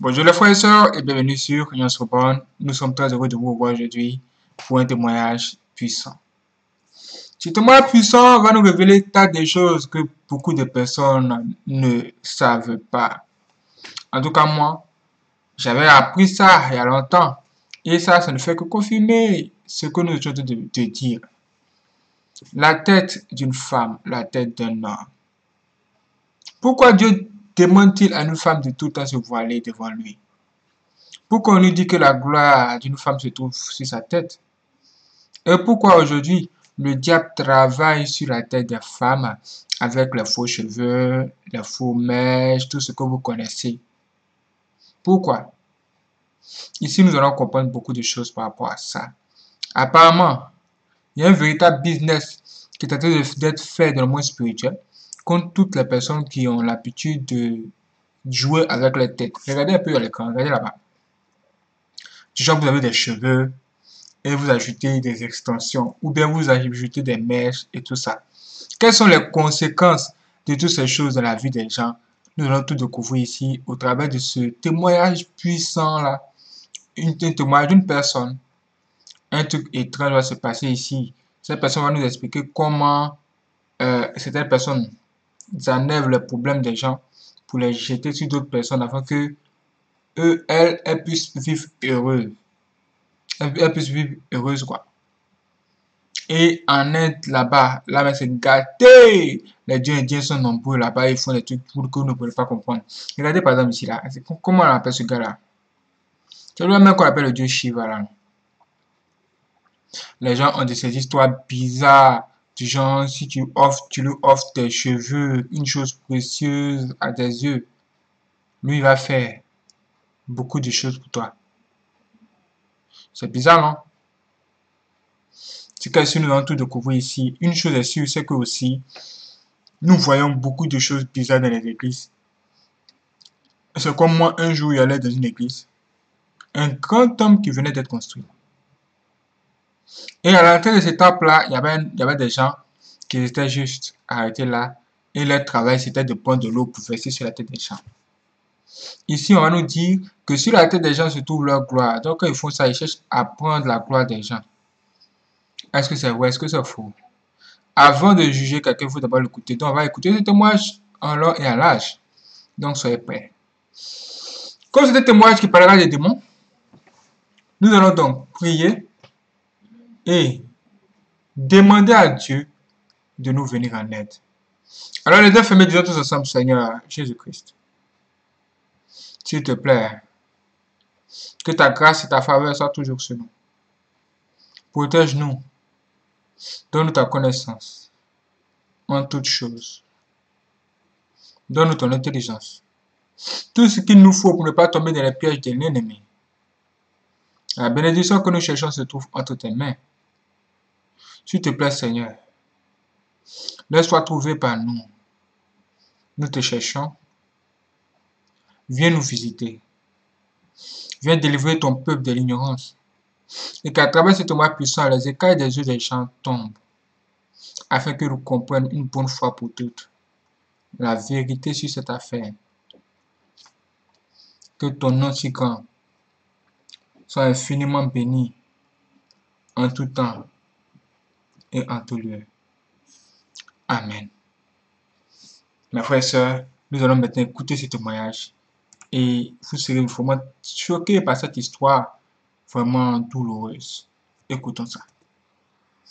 Bonjour les frères et sœurs et bienvenue sur Union Sorbonne. Nous sommes très heureux de vous revoir aujourd'hui pour un témoignage puissant. Ce témoignage puissant va nous révéler tas de choses que beaucoup de personnes ne savent pas. En tout cas, moi, j'avais appris ça il y a longtemps. Et ça, ça ne fait que confirmer ce que nous sommes de, de dire. La tête d'une femme, la tête d'un homme. Pourquoi Dieu demande-t-il à une femme de tout temps se voiler devant lui? Pourquoi on nous dit que la gloire d'une femme se trouve sur sa tête. Et pourquoi aujourd'hui le diable travaille sur la tête des femmes avec les faux cheveux, les faux mèches, tout ce que vous connaissez? Pourquoi? Ici, nous allons comprendre beaucoup de choses par rapport à ça. Apparemment, il y a un véritable business qui est en train d'être fait dans le monde spirituel contre toutes les personnes qui ont l'habitude de jouer avec les têtes. Regardez un peu à l'écran, regardez là-bas. Genre, vous avez des cheveux et vous ajoutez des extensions ou bien vous ajoutez des mèches et tout ça. Quelles sont les conséquences de toutes ces choses dans la vie des gens? Nous allons tout découvrir ici au travers de ce témoignage puissant là. Un témoignage d'une personne. Un truc étrange va se passer ici. Cette personne va nous expliquer comment euh, cette personne enlèvent le problème des gens pour les jeter sur d'autres personnes afin que eux, elles, elles puissent vivre heureuses. Elles, puissent vivre heureuses, quoi. Et en Inde, là-bas, là-bas, c'est gâté. Les dieux indiens sont nombreux là-bas, ils font des trucs pour que vous ne pouvez pas comprendre. Regardez par exemple ici, là. Comment on appelle ce gars-là? C'est le même qu'on appelle le dieu Shiva. Les gens ont de ces histoires bizarres du genre, si tu offres, tu lui offres tes cheveux, une chose précieuse à tes yeux, lui va faire beaucoup de choses pour toi. C'est bizarre, non? C'est que nous allons tout découvrir ici, une chose est sûre, c'est que aussi, nous voyons beaucoup de choses bizarres dans les églises. C'est comme moi, un jour, il allait dans une église. Un grand homme qui venait d'être construit. Et à l'entrée de cette étape-là, il y avait, il y avait des gens qui étaient juste arrêtés là. Et leur travail, c'était de prendre de l'eau pour verser sur la tête des gens. Ici, on va nous dire que sur la tête des gens se trouve leur gloire. Donc, quand ils font ça, ils cherchent à prendre la gloire des gens. Est-ce que c'est vrai? Est-ce que c'est faux? Avant de juger quelqu'un, il faut d'abord l'écouter. Donc, on va écouter ce témoignage en long et en large. Donc, soyez prêts. Comme c'est un témoignage qui parlera des démons, nous allons donc prier et demander à Dieu de nous venir en aide. Alors les deux familles disons tous ensemble, Seigneur Jésus-Christ, s'il te plaît, que ta grâce et ta faveur soient toujours sur nous. Protège-nous. Donne-nous ta connaissance en toutes choses. Donne-nous ton intelligence. Tout ce qu'il nous faut pour ne pas tomber dans les pièges de l'ennemi. La bénédiction que nous cherchons se trouve entre tes mains. S'il te plaît, Seigneur, laisse-toi trouver par nous. Nous te cherchons. Viens nous visiter. Viens délivrer ton peuple de l'ignorance. Et qu'à travers ce témoin puissant, les écailles des yeux des gens tombent, afin que nous comprenions une bonne fois pour toutes la vérité sur cette affaire. Que ton nom si grand soit infiniment béni en tout temps et en tout lieu. Amen. Mes frères et sœurs, nous allons maintenant écouter ce témoignage et vous serez vraiment choqués par cette histoire vraiment douloureuse. Écoutons ça.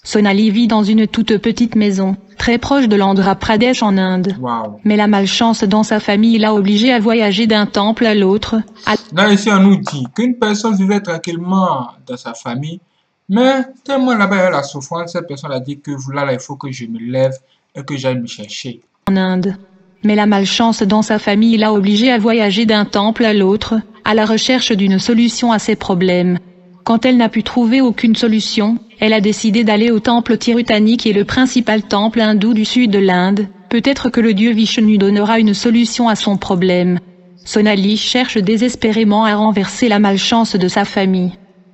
Sonali vit dans une toute petite maison, très proche de l'Andhra Pradesh en Inde. Wow. Mais la malchance dans sa famille l'a obligé à voyager d'un temple à l'autre. À... Là, ici, on nous dit qu'une personne vivait tranquillement dans sa famille mais tellement là-bas, a la cette personne a dit que voilà, là, il faut que je me lève et que j'aille me chercher. En Inde. Mais la malchance dans sa famille l'a obligé à voyager d'un temple à l'autre, à la recherche d'une solution à ses problèmes. Quand elle n'a pu trouver aucune solution, elle a décidé d'aller au temple Tirutani qui est le principal temple hindou du sud de l'Inde. Peut-être que le dieu Vishnu donnera une solution à son problème. Sonali cherche désespérément à renverser la malchance de sa famille.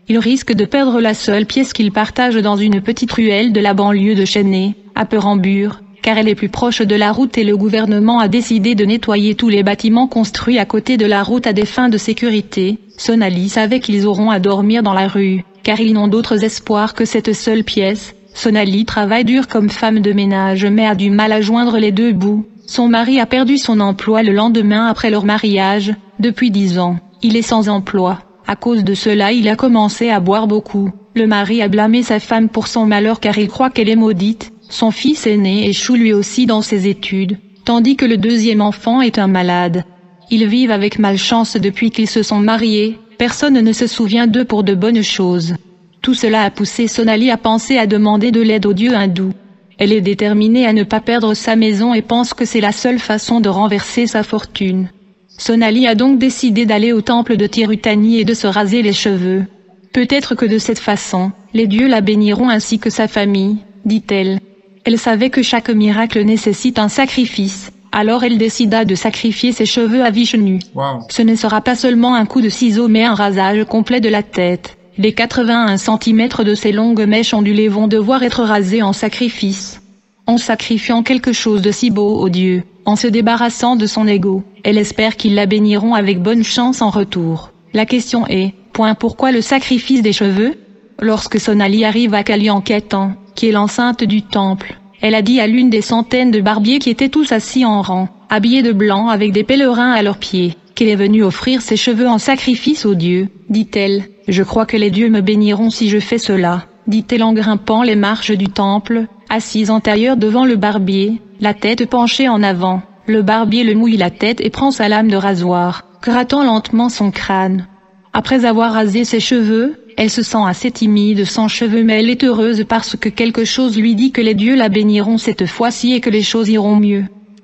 Il risque de perdre la seule pièce qu'il partage dans une petite ruelle de la banlieue de Chennai, à Perambur, car elle est plus proche de la route et le gouvernement a décidé de nettoyer tous les bâtiments construits à côté de la route à des fins de sécurité. Sonali savait qu'ils auront à dormir dans la rue, car ils n'ont d'autres espoirs que cette seule pièce. Sonali travaille dur comme femme de ménage mais a du mal à joindre les deux bouts. Son mari a perdu son emploi le lendemain après leur mariage, depuis dix ans, il est sans emploi. À cause de cela il a commencé à boire beaucoup. Le mari a blâmé sa femme pour son malheur car il croit qu'elle est maudite. Son fils aîné échoue lui aussi dans ses études, tandis que le deuxième enfant est un malade. Ils vivent avec malchance depuis qu'ils se sont mariés, personne ne se souvient d'eux pour de bonnes choses. Tout cela a poussé Sonali à penser à demander de l'aide aux dieux hindous. Elle est déterminée à ne pas perdre sa maison et pense que c'est la seule façon de renverser sa fortune. Sonali a donc décidé d'aller au temple de Tirutani et de se raser les cheveux. Peut-être que de cette façon, les dieux la béniront ainsi que sa famille, dit-elle. Elle savait que chaque miracle nécessite un sacrifice, alors elle décida de sacrifier ses cheveux à Vishnu. Wow. Ce ne sera pas seulement un coup de ciseau mais un rasage complet de la tête. Les 81 cm de ces longues mèches ondulées vont devoir être rasées en sacrifice. En sacrifiant quelque chose de si beau aux dieux, en se débarrassant de son ego, elle espère qu'ils la béniront avec bonne chance en retour. La question est, point pourquoi le sacrifice des cheveux? Lorsque Sonali arrive à Kalianketan, qui est l'enceinte du temple, elle a dit à l'une des centaines de barbiers qui étaient tous assis en rang, habillés de blanc avec des pèlerins à leurs pieds, qu'elle est venue offrir ses cheveux en sacrifice aux dieux, dit-elle. Je crois que les dieux me béniront si je fais cela, dit-elle en grimpant les marches du temple, assise en tailleur devant le barbier, la tête penchée en avant. Le barbier le mouille la tête et prend sa lame de rasoir, grattant lentement son crâne. Après avoir rasé ses cheveux, elle se sent assez timide sans cheveux mais elle est heureuse parce que quelque chose lui dit que les dieux la béniront cette fois-ci et que les choses iront mieux.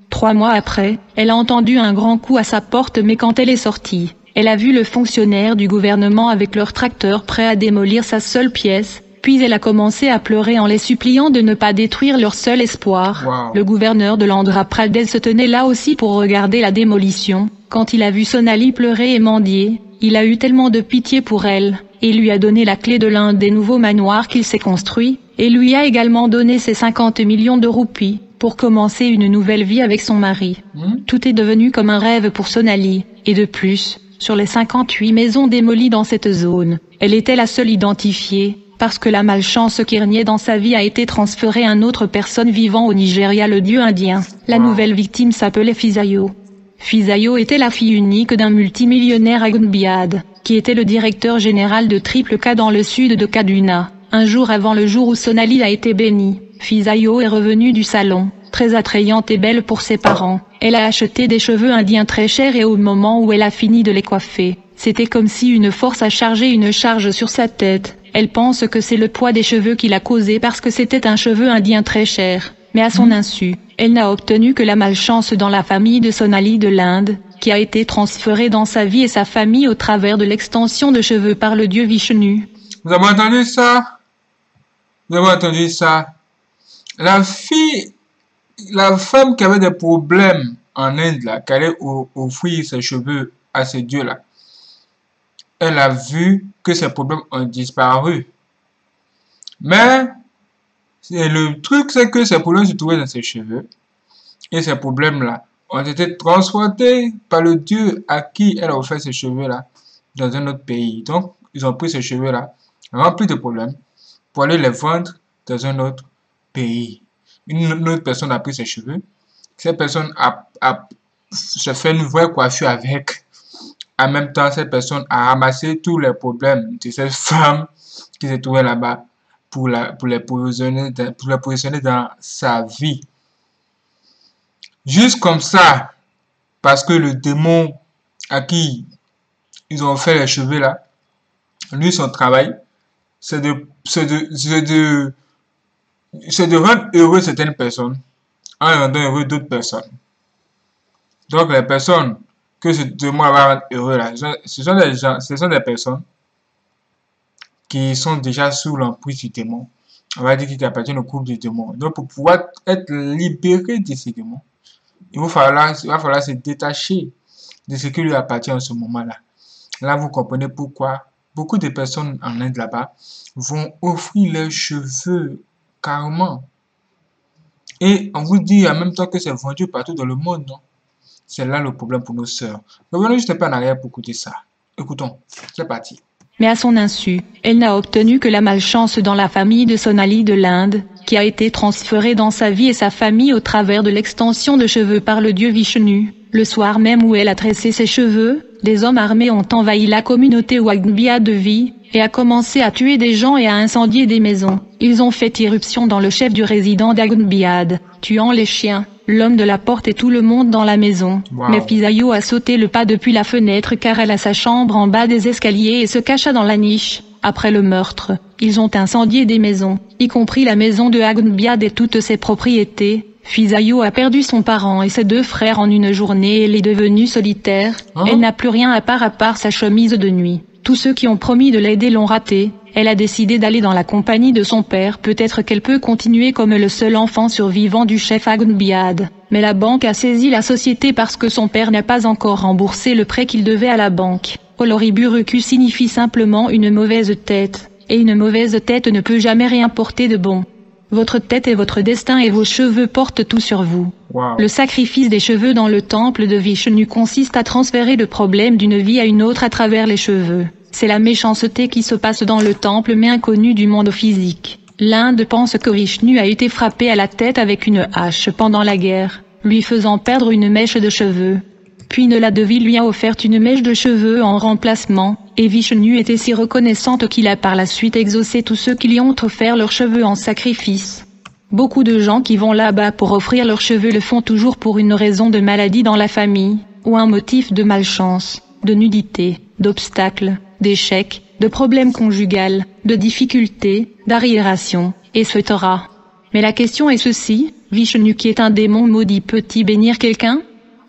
Trois mois après, elle a entendu un grand coup à sa porte mais quand elle est sortie, elle a vu le fonctionnaire du gouvernement avec leur tracteur prêt à démolir sa seule pièce, puis elle a commencé à pleurer en les suppliant de ne pas détruire leur seul espoir. Wow. Le gouverneur de l'Andhra Pradesh se tenait là aussi pour regarder la démolition. Quand il a vu Sonali pleurer et mendier, il a eu tellement de pitié pour elle, et lui a donné la clé de l'un des nouveaux manoirs qu'il s'est construit, et lui a également donné ses 50 millions de roupies, pour commencer une nouvelle vie avec son mari. Hmm? Tout est devenu comme un rêve pour Sonali, et de plus, sur les 58 maisons démolies dans cette zone, elle était la seule identifiée, parce que la malchance qui régnait dans sa vie a été transférée à une autre personne vivant au Nigeria, le dieu indien. La nouvelle victime s'appelait Fisayo. Fisayo était la fille unique d'un multimillionnaire à Gunbiad, qui était le directeur général de Triple K dans le sud de Kaduna. Un jour avant le jour où Sonali a été bénie, Fisayo est revenue du salon, très attrayante et belle pour ses parents. Elle a acheté des cheveux indiens très chers et au moment où elle a fini de les coiffer, c'était comme si une force a chargé une charge sur sa tête. Elle pense que c'est le poids des cheveux qui l'a causé parce que c'était un cheveu indien très cher. Mais à son insu, elle n'a obtenu que la malchance dans la famille de Sonali de l'Inde, qui a été transférée dans sa vie et sa famille au travers de l'extension de cheveux par le dieu Vishnu. Vous avez entendu ça Vous avez entendu ça La fille, la femme qui avait des problèmes en Inde, là, qui allait offrir ses cheveux à ce dieu-là, elle a vu que ses problèmes ont disparu. Mais le truc, c'est que ces problèmes se trouvaient dans ses cheveux. Et ces problèmes-là ont été transportés par le dieu à qui elle a offert ces cheveux-là dans un autre pays. Donc, ils ont pris ces cheveux-là, remplis de problèmes, pour aller les vendre dans un autre pays. Une, autre personne a pris ses cheveux. Cette personne a, fait une vraie coiffure avec. En même temps, cette personne a ramassé tous les problèmes de cette femme qui se trouvait là-bas pour, la, pour, positionner, pour les positionner dans sa vie. Juste comme ça, parce que le démon à qui ils ont fait les cheveux là, lui, son travail, c'est de, de, de, de rendre heureux certaines personnes en rendant heureux d'autres personnes. Donc, les personnes que ce démon va rendre heureux là, ce sont- des gens, ce sont des personnes qui sont déjà sous l'emprise du démon. On va dire qu'ils appartiennent au groupe du démon. Donc, pour pouvoir être libéré de ces démons, il va falloir, il va falloir se détacher de ce qui lui appartient en ce moment-là. Là, vous comprenez pourquoi beaucoup de personnes en Inde là-bas vont offrir leurs cheveux carrément Et on vous dit en même temps que c'est vendu partout dans le monde, non? C'est là le problème pour nos sœurs. Revenons juste un peu en arrière pour écouter ça. Écoutons, c'est parti. Mais à son insu, elle n'a obtenu que la malchance dans la famille de Sonali de l'Inde, qui a été transférée dans sa vie et sa famille au travers de l'extension de cheveux par le dieu Vishnu. Le soir même où elle a tressé ses cheveux, des hommes armés ont envahi la communauté Wagnbia de vie, et a commencé à tuer des gens et à incendier des maisons. Ils ont fait irruption dans le chef du résident d'Agunbiad, tuant les chiens, l'homme de la porte et tout le monde dans la maison. Wow. Mais Pisayo a sauté le pas depuis la fenêtre car elle a sa chambre en bas des escaliers et se cacha dans la niche. Après le meurtre, ils ont incendié des maisons, y compris la maison de Agunbiad et toutes ses propriétés. Fisayo a perdu son parent et ses deux frères en une journée et elle est devenue solitaire. Hein? Elle n'a plus rien à part à part sa chemise de nuit. Tous ceux qui ont promis de l'aider l'ont raté. Elle a décidé d'aller dans la compagnie de son père. Peut-être qu'elle peut continuer comme le seul enfant survivant du chef Agunbiad. Mais la banque a saisi la société parce que son père n'a pas encore remboursé le prêt qu'il devait à la banque. Oloriburuku signifie simplement une mauvaise tête. Et une mauvaise tête ne peut jamais rien porter de bon. Votre tête est votre destin et vos cheveux portent tout sur vous. Wow. Le sacrifice des cheveux dans le temple de Vishnu consiste à transférer le problème d'une vie à une autre à travers les cheveux. C'est la méchanceté qui se passe dans le temple mais inconnue du monde physique. L'Inde pense que Vishnu a été frappé à la tête avec une hache pendant la guerre, lui faisant perdre une mèche de cheveux. Puis Nala Devi lui a offert une mèche de cheveux en remplacement, et Vishnu était si reconnaissante qu'il a par la suite exaucé tous ceux qui lui ont offert leurs cheveux en sacrifice. Beaucoup de gens qui vont là-bas pour offrir leurs cheveux le font toujours pour une raison de maladie dans la famille, ou un motif de malchance, de nudité, d'obstacles, d'échecs, de problèmes conjugal, de difficultés, d'arriération, etc. Mais la question est ceci, Vishnu qui est un démon maudit peut-il bénir quelqu'un?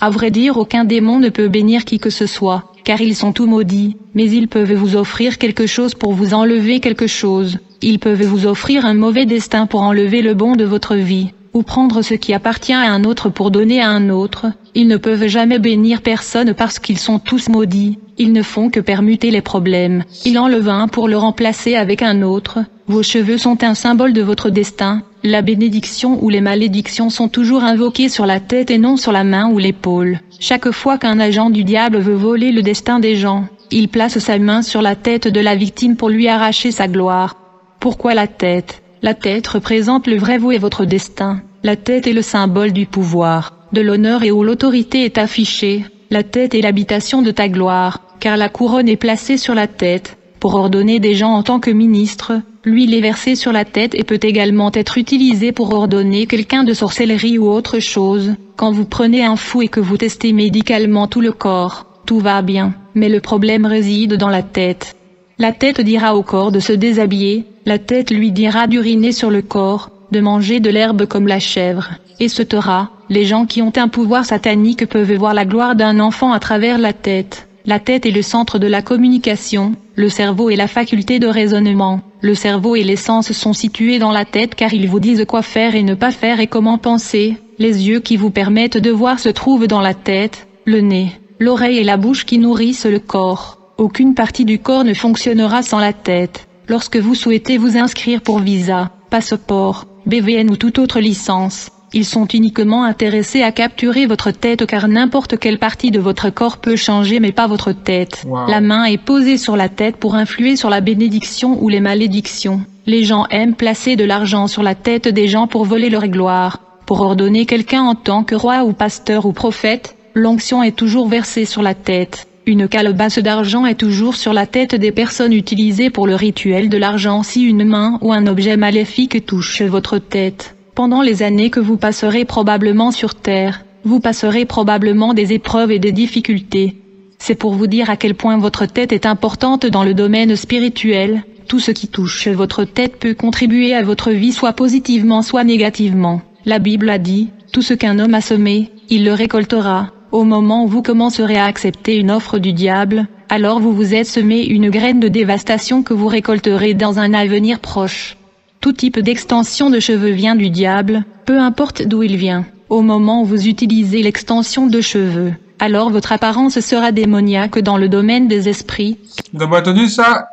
À vrai dire aucun démon ne peut bénir qui que ce soit, car ils sont tous maudits, mais ils peuvent vous offrir quelque chose pour vous enlever quelque chose. Ils peuvent vous offrir un mauvais destin pour enlever le bon de votre vie, ou prendre ce qui appartient à un autre pour donner à un autre. Ils ne peuvent jamais bénir personne parce qu'ils sont tous maudits. Ils ne font que permuter les problèmes. Ils enlèvent un pour le remplacer avec un autre. Vos cheveux sont un symbole de votre destin. La bénédiction ou les malédictions sont toujours invoquées sur la tête et non sur la main ou l'épaule. Chaque fois qu'un agent du diable veut voler le destin des gens, il place sa main sur la tête de la victime pour lui arracher sa gloire. Pourquoi la tête? La tête représente le vrai vous et votre destin. La tête est le symbole du pouvoir, de l'honneur et où l'autorité est affichée. La tête est l'habitation de ta gloire, car la couronne est placée sur la tête. Pour ordonner des gens en tant que ministre, l'huile est versée sur la tête et peut également être utilisée pour ordonner quelqu'un de sorcellerie ou autre chose. Quand vous prenez un fou et que vous testez médicalement tout le corps, tout va bien, mais le problème réside dans la tête. La tête dira au corps de se déshabiller, la tête lui dira d'uriner sur le corps, de manger de l'herbe comme la chèvre, et se taira. Les gens qui ont un pouvoir satanique peuvent voir la gloire d'un enfant à travers la tête. La tête est le centre de la communication, le cerveau est la faculté de raisonnement. Le cerveau et les sens sont situés dans la tête car ils vous disent quoi faire et ne pas faire et comment penser. Les yeux qui vous permettent de voir se trouvent dans la tête, le nez, l'oreille et la bouche qui nourrissent le corps. Aucune partie du corps ne fonctionnera sans la tête. Lorsque vous souhaitez vous inscrire pour visa, passeport, BVN ou toute autre licence, ils sont uniquement intéressés à capturer votre tête car n'importe quelle partie de votre corps peut changer mais pas votre tête. Wow. La main est posée sur la tête pour influer sur la bénédiction ou les malédictions. Les gens aiment placer de l'argent sur la tête des gens pour voler leur gloire. Pour ordonner quelqu'un en tant que roi ou pasteur ou prophète, l'onction est toujours versée sur la tête. Une calebasse d'argent est toujours sur la tête des personnes utilisées pour le rituel de l'argent si une main ou un objet maléfique touche votre tête. Pendant les années que vous passerez probablement sur Terre, vous passerez probablement des épreuves et des difficultés. C'est pour vous dire à quel point votre tête est importante dans le domaine spirituel. Tout ce qui touche votre tête peut contribuer à votre vie soit positivement soit négativement. La Bible a dit, tout ce qu'un homme a semé, il le récoltera. Au moment où vous commencerez à accepter une offre du diable, alors vous vous êtes semé une graine de dévastation que vous récolterez dans un avenir proche. Tout type d'extension de cheveux vient du diable, peu importe d'où il vient. Au moment où vous utilisez l'extension de cheveux, alors votre apparence sera démoniaque dans le domaine des esprits. Vous entendu ça?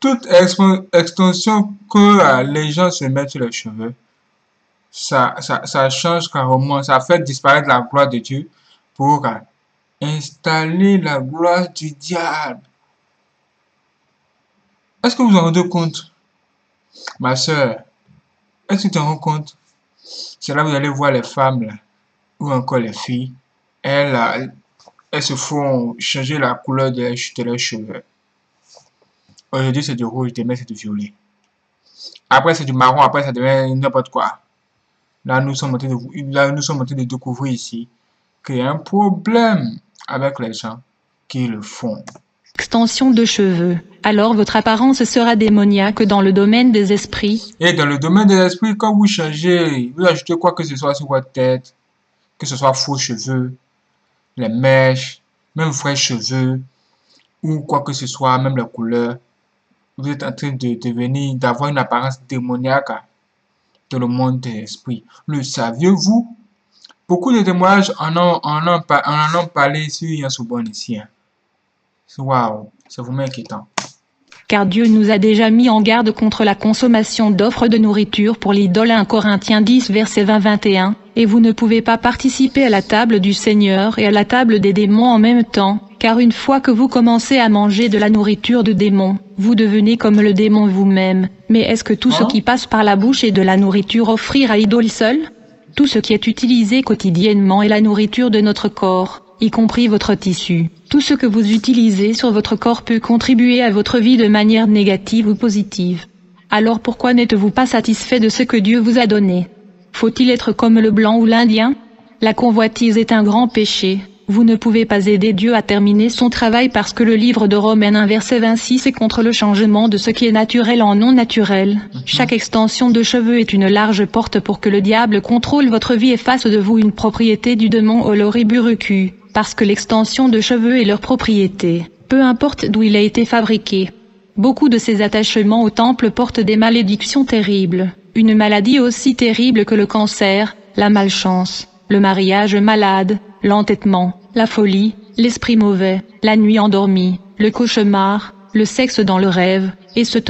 Toute extension que euh, les gens se mettent sur les cheveux ça, ça, change carrément, ça fait disparaître la gloire de Dieu pour installer la gloire du diable. Est-ce que vous en rendez compte, ma soeur? Est-ce que tu te rends compte? C'est là que vous allez voir les femmes, ou encore les filles. Elles, elles se font changer la couleur de, leurs cheveux. Aujourd'hui, c'est du rouge, demain, c'est du violet. Après, c'est du marron, après, ça devient n'importe quoi. Là, nous sommes en de, là, nous sommes en train de découvrir ici qu'il y a un problème avec les gens qui le font. Extension de cheveux. Alors votre apparence sera démoniaque dans le domaine des esprits. Et dans le domaine des esprits, quand vous changez, vous ajoutez quoi que ce soit sur votre tête, que ce soit faux cheveux, les mèches, même vrais cheveux, ou quoi que ce soit, même la couleur, vous êtes en train de devenir, d'avoir une apparence démoniaque dans le monde des esprits. Le saviez-vous? Beaucoup de témoignages en ont, en ont, en ont parlé sur Yansubon ici. Hein. Waouh, c'est vraiment inquiétant. Car Dieu nous a déjà mis en garde contre la consommation d'offres de nourriture pour l'idole 1 Corinthiens 10 verset 20-21, et vous ne pouvez pas participer à la table du Seigneur et à la table des démons en même temps, car une fois que vous commencez à manger de la nourriture de démons, vous devenez comme le démon vous-même. Mais est-ce que tout ce qui passe par la bouche est de la nourriture offrir à idole seul? Tout ce qui est utilisé quotidiennement est la nourriture de notre corps y compris votre tissu. Tout ce que vous utilisez sur votre corps peut contribuer à votre vie de manière négative ou positive. Alors pourquoi n'êtes-vous pas satisfait de ce que Dieu vous a donné? Faut-il être comme le blanc ou l'Indien? La convoitise est un grand péché. Vous ne pouvez pas aider Dieu à terminer son travail parce que le livre de Romains 1 verset 26 est contre le changement de ce qui est naturel en non naturel. Chaque extension de cheveux est une large porte pour que le diable contrôle votre vie et fasse de vous une propriété du démon Oloriburuku parce que l'extension de cheveux est leur propriété, peu importe d'où il a été fabriqué. Beaucoup de ces attachements au temple portent des malédictions terribles, une maladie aussi terrible que le cancer, la malchance, le mariage malade, l'entêtement, la folie, l'esprit mauvais, la nuit endormie, le cauchemar, le sexe dans le rêve, etc.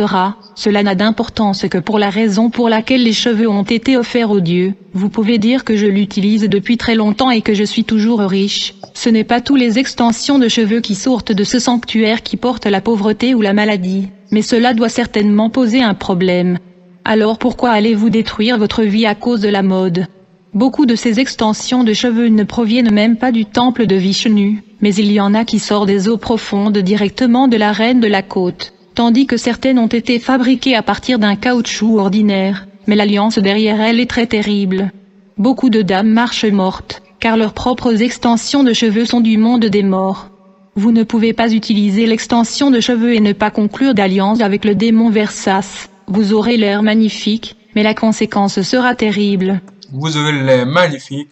Cela n'a d'importance que pour la raison pour laquelle les cheveux ont été offerts aux dieux. Vous pouvez dire que je l'utilise depuis très longtemps et que je suis toujours riche. Ce n'est pas tous les extensions de cheveux qui sortent de ce sanctuaire qui portent la pauvreté ou la maladie, mais cela doit certainement poser un problème. Alors pourquoi allez-vous détruire votre vie à cause de la mode? Beaucoup de ces extensions de cheveux ne proviennent même pas du temple de Vishnu, mais il y en a qui sortent des eaux profondes directement de la reine de la côte, tandis que certaines ont été fabriquées à partir d'un caoutchouc ordinaire, mais l'alliance derrière elles est très terrible. Beaucoup de dames marchent mortes, car leurs propres extensions de cheveux sont du monde des morts. Vous ne pouvez pas utiliser l'extension de cheveux et ne pas conclure d'alliance avec le démon Versas. Vous aurez l'air magnifique, mais la conséquence sera terrible vous aurez l'air magnifique,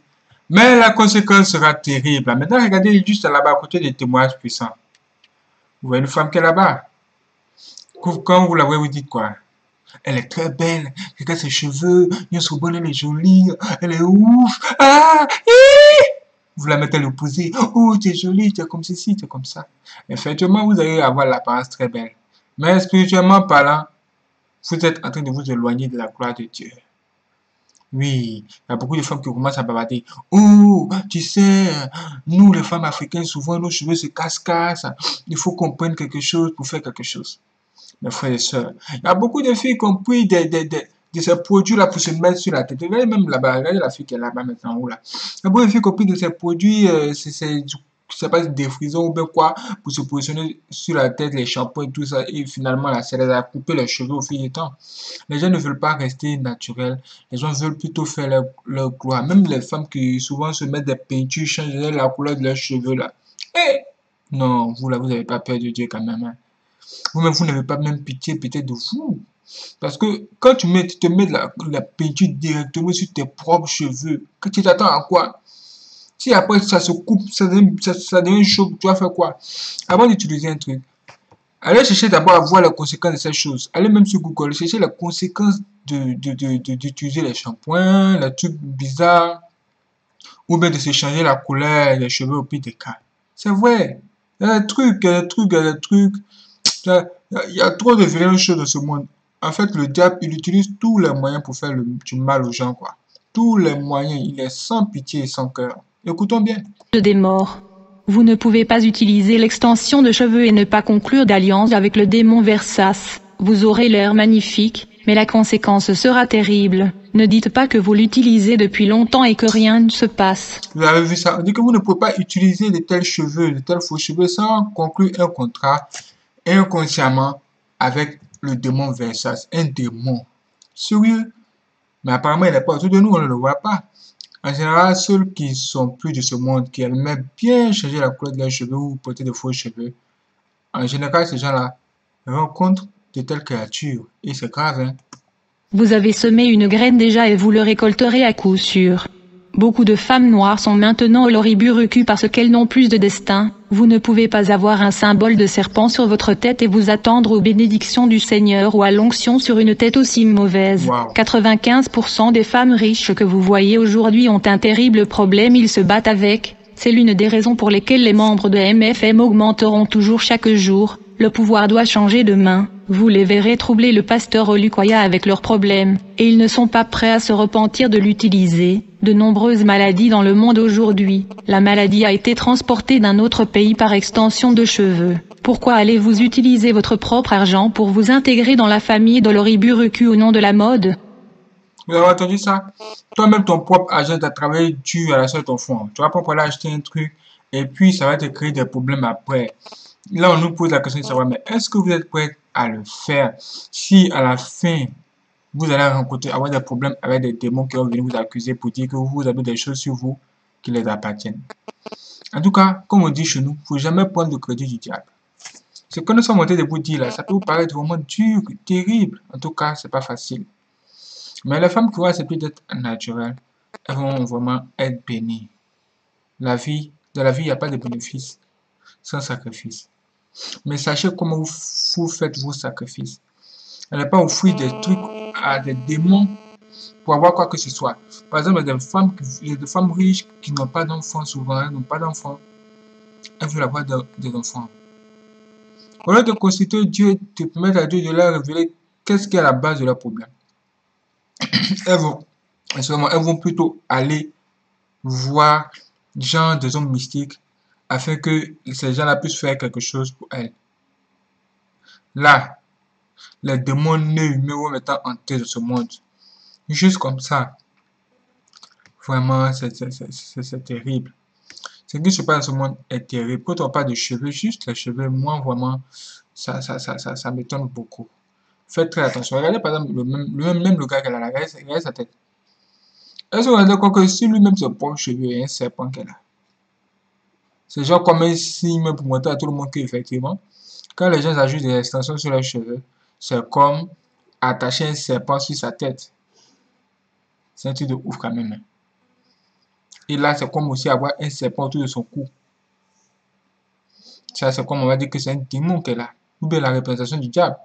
mais la conséquence sera terrible. Maintenant, regardez juste là-bas à côté des témoignages puissants. Vous voyez une femme qui est là-bas. Quand vous la voyez, vous dites quoi? Elle est très belle. Regarde ses cheveux. elle est jolie. Elle est ouf. Ah Vous la mettez à l'opposé. Oh, tu es jolie, tu es comme ceci, tu es comme ça. Effectivement, vous allez avoir l'apparence très belle. Mais spirituellement parlant, vous êtes en train de vous éloigner de la gloire de Dieu. Oui, il y a beaucoup de femmes qui commencent à bavarder. Oh, tu sais, nous les femmes africaines, souvent nos cheveux se cassent-cassent. Il faut qu'on prenne quelque chose pour faire quelque chose. Mes frères et sœurs, il y a beaucoup de filles qui ont pris des, des, des, de ces produits-là pour se mettre sur la tête. Regardez même là-bas, regardez la fille qui est là-bas maintenant. Où, là. Il y a beaucoup de filles qui ont pris de ces produits, euh, c'est du je sais pas, des frisons ou bien quoi, pour se positionner sur la tête, les shampoings et tout ça. Et finalement, ça les a coupé les cheveux au fil du temps. Les gens ne veulent pas rester naturels. Les gens veulent plutôt faire leur, leur gloire. Même les femmes qui souvent se mettent des peintures, changent la couleur de leurs cheveux là. Eh! Non, vous là, vous n'avez pas peur de Dieu quand même. Hein. Vous-même, vous n'avez pas même pitié peut-être de vous. Parce que quand tu, mets, te mets la, la peinture directement sur tes propres cheveux, que tu t'attends à quoi? Si après ça se coupe, ça devient, ça, devient chaud, tu vas faire quoi? Avant d'utiliser un truc, allez chercher d'abord à voir les conséquences de ces choses. Allez même sur Google, chercher les conséquences d'utiliser de, de, les shampoings, les trucs bizarres, ou bien de se changer la couleur des cheveux au pire des cas. C'est vrai. Il y a des trucs, il y a des trucs, il y a des trucs. Il y a, trop de choses dans ce monde. En fait, le diable, il utilise tous les moyens pour faire du mal aux gens, quoi. tous les moyens. Il est sans pitié et sans cœur. Écoutons bien. des morts. Vous ne pouvez pas utiliser l'extension de cheveux et ne pas conclure d'alliance avec le démon Versas. Vous aurez l'air magnifique, mais la conséquence sera terrible. Ne dites pas que vous l'utilisez depuis longtemps et que rien ne se passe. Vous avez vu ça? On dit que vous ne pouvez pas utiliser de tels cheveux, de tels faux cheveux sans conclure un contrat inconsciemment avec le démon Versas. Un démon. Sérieux? Mais apparemment, il n'est pas autour de nous, on ne le voit pas. En général, ceux qui sont plus de ce monde, qui aiment bien changer la couleur de leurs cheveux ou porter de faux cheveux, en général, ces gens-là rencontrent de telles créatures. Et c'est grave, hein. Vous avez semé une graine déjà et vous le récolterez à coup sûr. Beaucoup de femmes noires sont maintenant oloriburucus parce qu'elles n'ont plus de destin. Vous ne pouvez pas avoir un symbole de serpent sur votre tête et vous attendre aux bénédictions du Seigneur ou à l'onction sur une tête aussi mauvaise. Wow. 95% des femmes riches que vous voyez aujourd'hui ont un terrible problème, ils se battent avec. C'est l'une des raisons pour lesquelles les membres de MFM augmenteront toujours chaque jour. Le pouvoir doit changer de main. Vous les verrez troubler le pasteur Olukoya avec leurs problèmes, et ils ne sont pas prêts à se repentir de l'utiliser. De nombreuses maladies dans le monde aujourd'hui. La maladie a été transportée d'un autre pays par extension de cheveux. Pourquoi allez-vous utiliser votre propre argent pour vous intégrer dans la famille d'Oloriburuku au nom de la mode? Vous avez entendu ça? Toi-même, ton propre argent, tu as travaillé dur à la de ton fond. Tu vas pas pouvoir acheter un truc et puis ça va te créer des problèmes après. Là, on nous pose la question de savoir, mais est-ce que vous êtes prêt à le faire? Si à la fin, vous allez rencontrer, avoir des problèmes avec des démons qui vont venir vous accuser pour dire que vous avez des choses sur vous qui les appartiennent. En tout cas, comme on dit chez nous, il ne faut jamais prendre le crédit du diable. Ce que nous sommes en train de vous dire là, ça peut vous paraître vraiment dur, terrible. En tout cas, c'est pas facile. Mais les femmes qui vont accepter d'être naturelles, elles vont vraiment être bénies. La vie, dans la vie, il n'y a pas de bénéfice sans sacrifice. Mais sachez comment vous faites vos sacrifices. N'allez pas offrir des trucs à des démons pour avoir quoi que ce soit. Par exemple, il y a des femmes, qui- des femmes riches qui n'ont pas d'enfants souvent, elles n'ont pas d'enfants. Elles veulent avoir de- des enfants. Au lieu de consulter Dieu, de permettre à Dieu de leur révéler qu'est-ce qui est à la base de leur problème. Elles vont, elles vont plutôt aller voir gens des hommes mystiques afin que ces gens-là puissent faire quelque chose pour elles. Là, les démons nés humains vont maintenant entrer dans ce monde. Juste comme ça. Vraiment, c'est terrible. Ce qui se passe dans ce monde est terrible. Quand on parle de cheveux, juste les cheveux, moi, vraiment, ça, ça, ça, ça, ça m'étonne beaucoup. Faites très attention. Regardez par exemple le même, même, le gars qui a regardez, regardez sa tête. Est-ce que vous avez compte que si lui-même se porte cheveux, a un serpent qu'elle a? C'est genre comme un signe pour montrer à tout le monde qu'effectivement, quand les gens ajoutent des extensions sur leurs cheveux, c'est comme attacher un serpent sur sa tête. C'est un truc de ouf quand même. hein. Et là, c'est comme aussi avoir un serpent autour de son cou. Ça, c'est comme on va dire que c'est un démon qu'elle a. Ou bien la représentation du diable.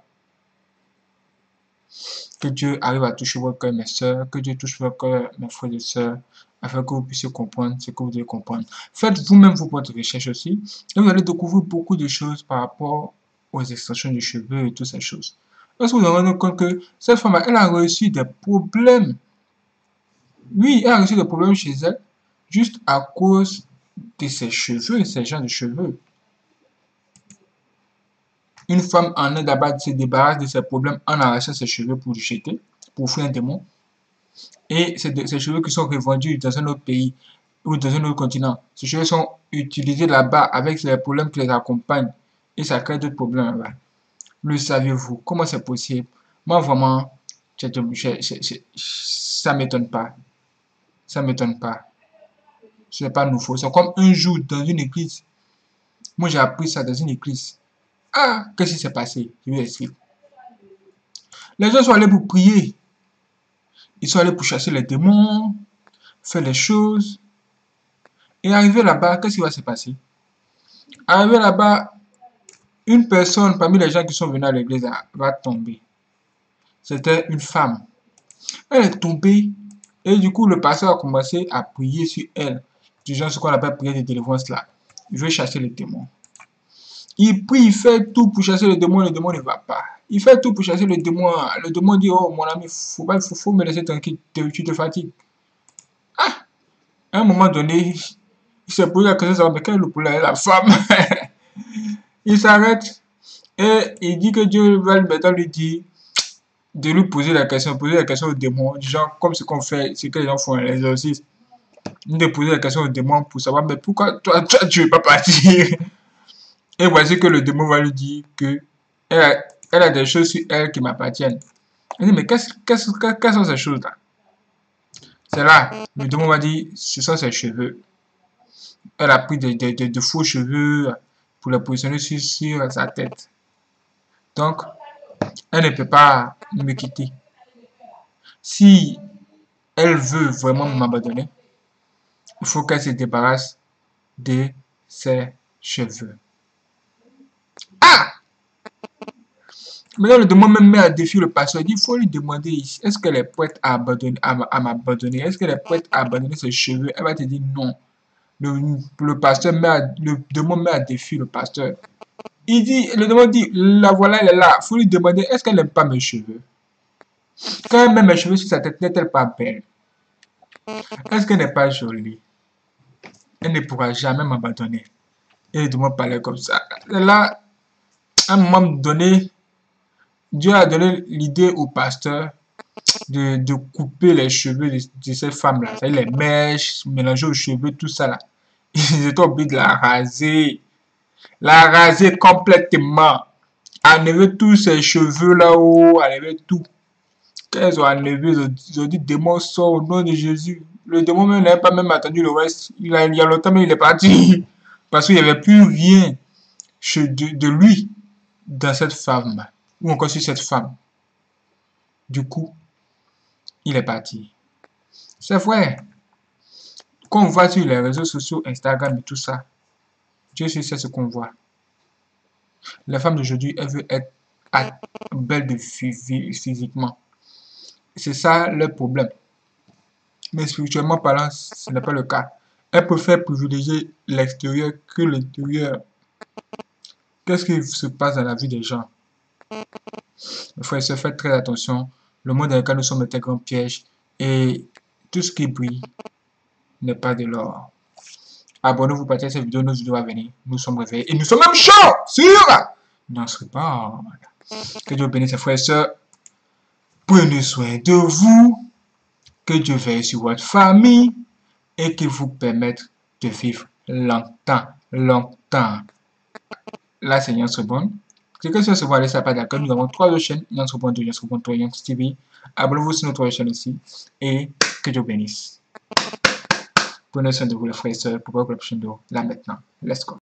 Que Dieu arrive à toucher votre cœur, mes soeurs. Que Dieu touche votre cœur, mes frères et sœurs. Afin que vous puissiez comprendre ce que vous devez comprendre. Faites vous-même vos propres recherches aussi. Et vous allez découvrir beaucoup de choses par rapport aux extensions de cheveux et toutes ces choses. Est-ce que vous vous rendez compte que cette femme, elle a reçu des problèmes. Oui, elle a reçu des problèmes chez elle juste à cause de ses cheveux et ses gens de cheveux. Une femme en est d'abord se débarrasse de ses problèmes en arrachant ses cheveux pour jeter, pour fuir un démon. Et ces cheveux qui sont revendus dans un autre pays ou dans un autre continent. Ces cheveux sont utilisés là-bas avec les problèmes qui les accompagnent. Et ça crée d'autres problèmes là-bas. Le saviez-vous? Comment c'est possible? Moi, vraiment, je- je- ça m'étonne pas. Ça m'étonne pas. Ce n'est pas nouveau. C'est comme un jour dans une église. Moi, j'ai appris ça dans une église. Ah, qu'est-ce qui s'est passé? Je vous explique. Les gens sont allés pour prier. Ils sont allés pour chasser les démons, faire les choses. Et arrivé là-bas, qu'est-ce qui va se passer? Arrivé là-bas, une personne parmi les gens qui sont venus à l'église va tomber. C'était une femme. Elle est tombée et du coup, le pasteur a commencé à prier sur elle. Du genre ce qu'on appelle prière de délivrance là. Il veut chasser les démons. Il prie, il fait tout pour chasser le démon, le démon ne va pas. Il fait tout pour chasser le démon. Le démon dit, oh mon ami, faut pas, faut, faut me laisser tranquille, tu te fatigues. À un moment donné, il s'est posé la question, mais quel est le problème la femme? Il s'arrête et il dit que Dieu va maintenant lui dire de lui poser la question, poser la question au démon, genre comme ce qu'on fait, ce que les gens font l'exorcisme. De poser la question au démon pour savoir, mais pourquoi toi, toi tu veux pas partir? Et voici que le démon va lui dire que elle a, des choses sur elle qui m'appartiennent. Il dit, mais qu'est-ce, quelles sont ces choses-là? C'est là, le démon va dire, ce sont ses cheveux. Elle a pris de, faux cheveux pour les positionner sur, sa tête. Donc, elle ne peut pas me quitter. Si elle veut vraiment m'abandonner, il faut qu'elle se débarrasse de ses cheveux. Ah Maintenant, le demande même à défi le pasteur. Il faut lui demander est-ce qu'elle est prête à à, m'abandonner? Est-ce qu'elle est prête à abandonner ses cheveux? Elle va te dire non. Le, pasteur met à, le met à défi le pasteur. Il dit, le demande dit, la voilà, elle est là. Faut lui demander, est-ce qu'elle n'aime pas mes cheveux? Quand elle met mes cheveux sur sa tête, n'est-elle pas belle? Est-ce qu'elle n'est pas jolie? Elle ne pourra jamais m'abandonner. Et le demande parler comme ça. Là, à un moment donné, Dieu a donné l'idée au pasteur de, de, couper les cheveux de, de ces femmes-là. Les mèches, mélanger aux cheveux, tout ça là. Ils étaient obligés de la raser. La raser complètement. Enlever tous ces cheveux là-haut, enlever tout. Ils ont enlevé, ils ont dit, démon sort au nom de Jésus. Le démon n'avait pas même attendu le reste. Il, il y a longtemps, mais il est parti. Parce qu'il n'y avait plus rien de, de lui dans cette femme ou encore sur cette femme. Du coup, il est parti. C'est vrai. Quand on voit sur les réseaux sociaux, Instagram et tout ça, Dieu sait ce qu'on voit. La femme d'aujourd'hui, elle veut être belle de physiquement. C'est ça le problème. Mais spirituellement parlant, ce n'est pas le cas. Elle préfère privilégier l'extérieur que l'intérieur. Qu'est-ce qui se passe dans la vie des gens? Il faut se faire très attention. Le monde dans lequel nous sommes est un grand piège et tout ce qui brille n'est pas de l'or. Abonnez-vous, partagez cette vidéo, vidéos à venir. Nous sommes réveillés et nous sommes même chauds sur N'en serait pas. Que Dieu bénisse, frères et sœurs. Prenez soin de vous. Que Dieu veille sur votre famille et qu'il vous permette de vivre longtemps, longtemps. La Seigneur soit bonne. C'est que ce soit ça pas d'accord. Nous avons trois chaînes. Yann Point 2, Yann Point 3, Yann TV. Abonnez-vous sur notre chaîne aussi. Et que Dieu bénisse. Prenez soin de vous, les frères et sœurs, pour voir la prochaine là maintenant. Let's go.